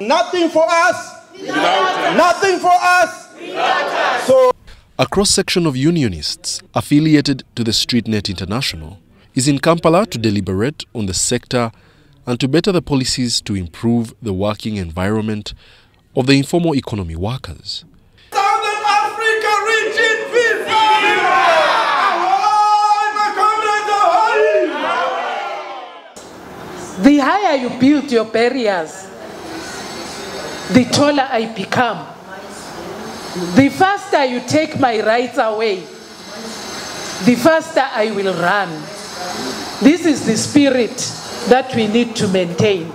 nothing for us, nothing for us. So A cross-section of unionists affiliated to the StreetNet International is in Kampala to deliberate on the sector and to better the policies to improve the working environment of the informal economy workers. Southern Africa region, viva! Ahoy, my comrades, ahoy! The higher you build your barriers, the taller I become. The faster you take my rights away, the faster I will run. This is the spirit that we need to maintain.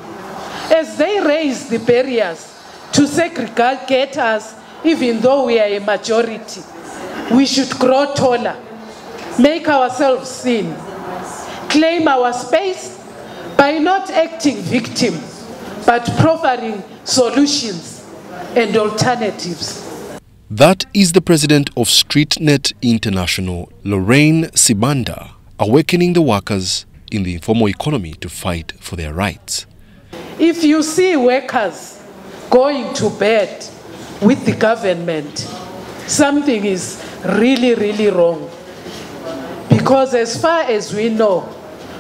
As they raise the barriers to segregate us, even though we are a majority, we should grow taller, make ourselves seen, claim our space by not acting victim, but proffering solutions and alternatives. That is the president of StreetNet International, Lorraine Sibanda, awakening the workers in the informal economy to fight for their rights. If you see workers going to bed with the government, something is really, really wrong. Because as far as we know,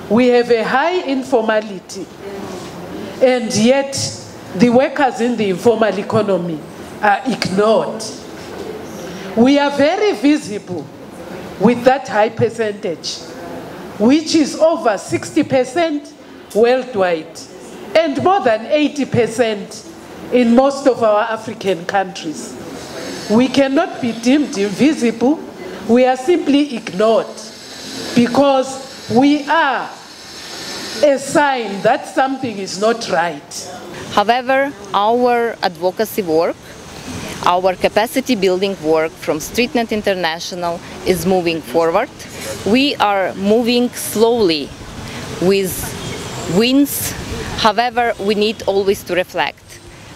we have a high informality, and yet the workers in the informal economy are ignored. We are very visible with that high percentage, which is over 60% worldwide and more than 80% in most of our African countries. We cannot be deemed invisible, we are simply ignored because we are a sign that something is not right. However, our advocacy work, our capacity building work from StreetNet International is moving forward. We are moving slowly with wins. However, we need always to reflect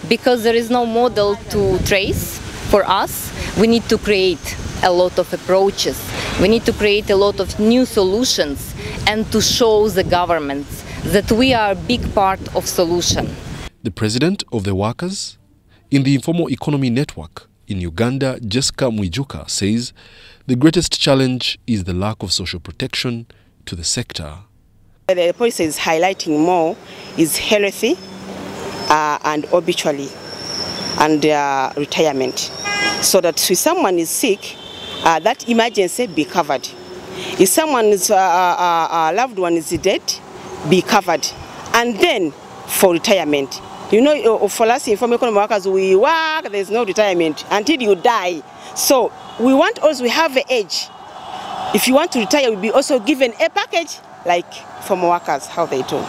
because there is no model to trace for us. We need to create a lot of approaches. We need to create a lot of new solutions and to show the governments that we are a big part of solution. The president of the workers in the Informal Economy Network in Uganda, Jesca Mwijuka, says the greatest challenge is the lack of social protection to the sector. The policy is highlighting more is healthy uh, and obituary and uh, retirement. So that if someone is sick, uh, that emergency be covered. If someone's uh, uh, uh, loved one is dead, be covered. And then for retirement. You know, uh, for us informal economy workers, we work, there's no retirement until you die. So we want also, we have an age. If you want to retire, you'll be also given a package like from workers, how they do.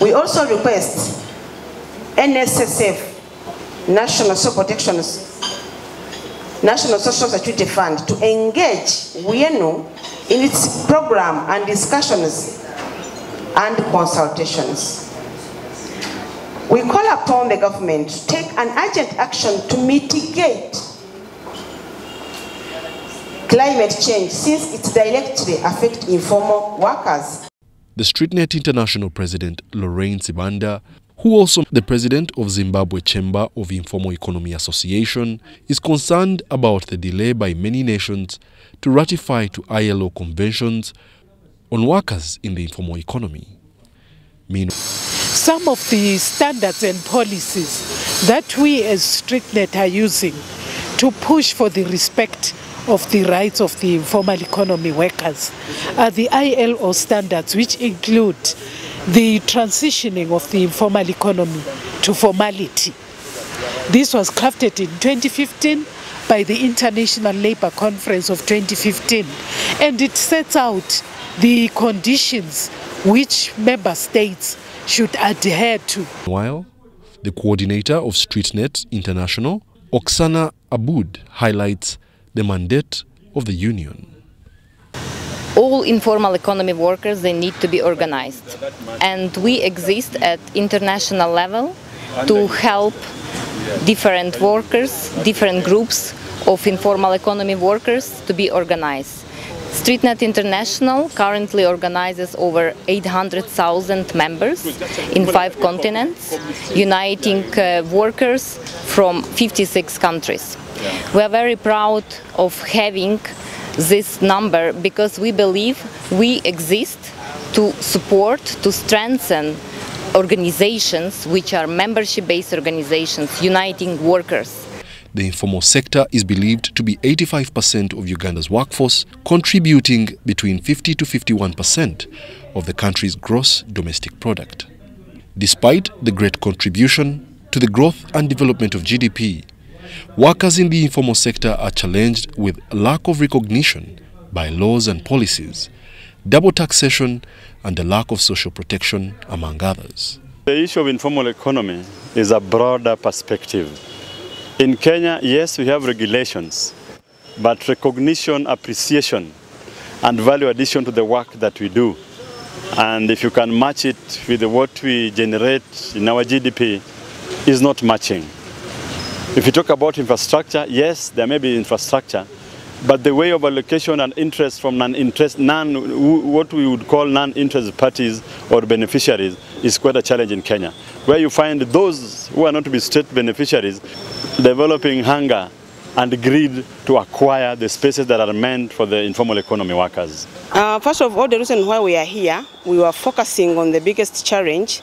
We also request NSSF, National Social Protections, National Social Security Fund to engage WIENU in its program and discussions and consultations. We call upon the government to take an urgent action to mitigate climate change since it directly affects informal workers. The StreetNet International president, Lorraine Sibanda, who also the president of Zimbabwe Chamber of Informal Economy Association, is concerned about the delay by many nations to ratify to ILO conventions on workers in the informal economy. Meanwhile, Some of the standards and policies that we as StreetNet are using to push for the respect of the rights of the informal economy workers are the ILO standards, which include the transitioning of the informal economy to formality. This was crafted in 2015 by the International Labour Conference of 2015, and it sets out the conditions which member states should adhere to. While the coordinator of StreetNet International, Oksana Abud, highlights the mandate of the union. All informal economy workers they need to be organized and we exist at international level to help different workers different groups of informal economy workers to be organized StreetNet International currently organizes over 800,000 members in five continents, uniting uh, workers from 56 countries. We are very proud of having this number because we believe we exist to support, to strengthen organizations which are membership-based organizations uniting workers. The informal sector is believed to be 85% of Uganda's workforce, contributing between 50 to 51% of the country's gross domestic product. Despite the great contribution to the growth and development of GDP, workers in the informal sector are challenged with lack of recognition by laws and policies, double taxation, and the lack of social protection, among others. The issue of informal economy is a broader perspective. In Kenya, yes, we have regulations, but recognition, appreciation, and value addition to the work that we do. And if you can match it with what we generate in our GDP, is not matching. If you talk about infrastructure, yes, there may be infrastructure, but the way of allocation and interest from non-interest, non, what we would call non-interest parties or beneficiaries is quite a challenge in Kenya, where you find those who are not to be state beneficiaries developing hunger and greed to acquire the spaces that are meant for the informal economy workers. Uh, first of all, the reason why we are here, we were focusing on the biggest challenge,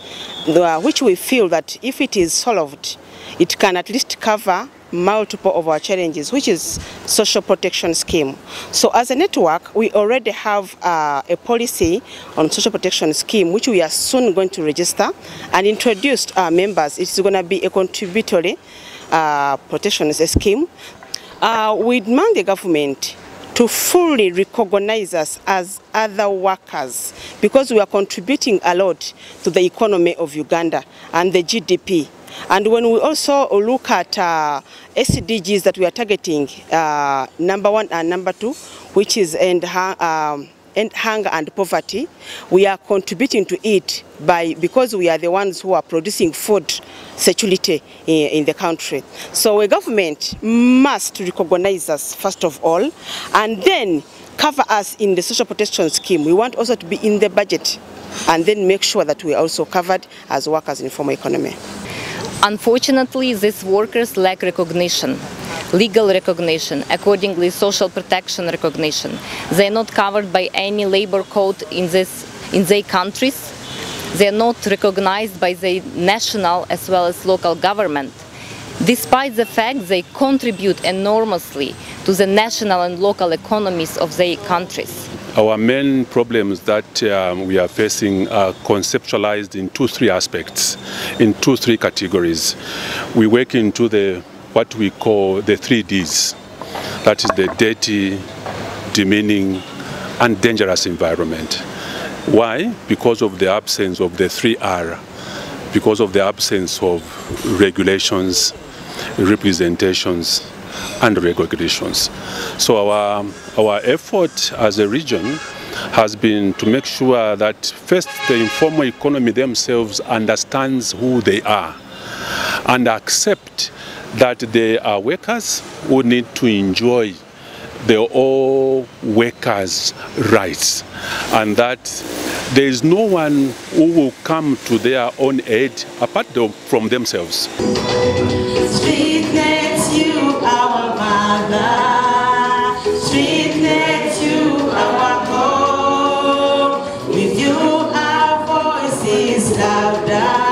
which we feel that if it is solved, it can at least cover multiple of our challenges, which is social protection scheme. So as a network, we already have uh, a policy on social protection scheme, which we are soon going to register and introduce our members. It's going to be a contributory uh, protection scheme. Uh, we demand the government to fully recognize us as other workers because we are contributing a lot to the economy of Uganda and the GDP. And when we also look at uh, SDGs that we are targeting, uh, number one and number two, which is end, um, end hunger and poverty, we are contributing to it by because we are the ones who are producing food security in, in the country. So a government must recognize us first of all, and then cover us in the social protection scheme. We want also to be in the budget and then make sure that we are also covered as workers in formal economy. Unfortunately, these workers lack recognition, legal recognition, accordingly social protection recognition. They are not covered by any labor code in, this, in their countries. They are not recognized by the national as well as local government. Despite the fact they contribute enormously to the national and local economies of their countries. Our main problems that um, we are facing are conceptualized in two, three aspects, in two, three categories. We work into the what we call the three Ds. That is the dirty, demeaning, and dangerous environment. Why? Because of the absence of the three R, because of the absence of regulations, representations, and recognitions. So our, our effort as a region has been to make sure that first the informal economy themselves understands who they are and accept that they are workers who need to enjoy the all workers' rights and that there is no one who will come to their own aid apart from themselves. In